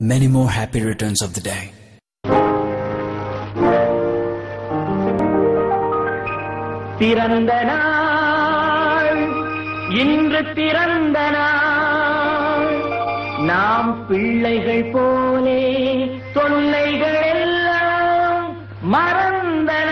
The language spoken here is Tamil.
Many more happy returns of the day. பிறந்த நாள் இன்று பிறந்த நாள் நாம் பிள்ளைகள் போலே தொல்லைகள் எல்லாம் மறந்தன